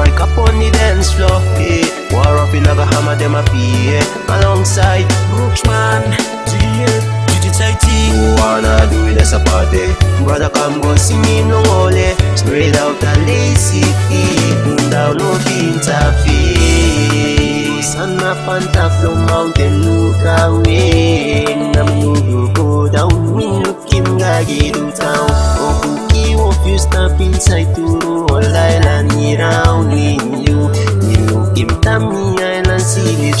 strike up on the dance floor. Yeah. War up in a hammer, them a pay. Alongside Brooksman, GF, GT Who wanna do it as a party? Brother, come go see me no holy. Straight out a lazy. Boom down no interface. Sun on top of mountain, look away. Namugo go down, me look him gagi do town. Oh, cookie, if you stop inside to all island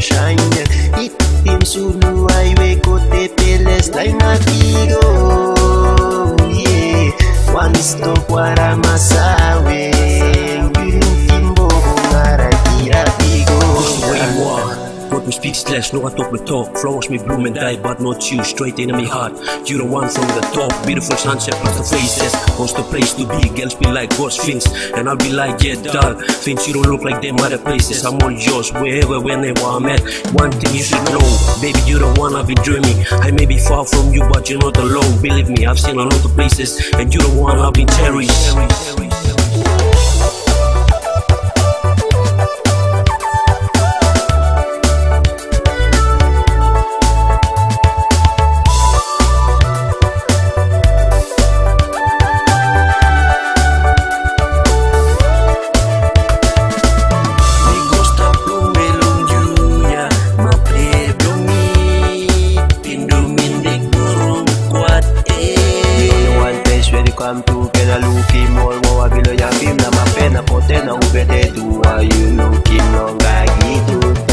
shine. It him sulu highway kote Peles line na Vigo Yeah, one stop wara masawe Vigo Way speak slash, no I talk with talk. Flowers may bloom and die, but not you. Straight in my heart. You the one from the top. Beautiful sunset plus the faces. What's the place to be? Girls be like ghost things. And I'll be like, yeah, dog. Things you don't look like them other places. I'm all yours, wherever, whenever I'm at. One thing you should know, baby, you the one I've been dreaming. I may be far from you, but you're not alone. Believe me, I've seen a lot of places, and you're the one I've been cherished. cantu Can I look him all Wow, I feel like I'm him Now my pen, I put ten, I hope it to Why you looking long like he do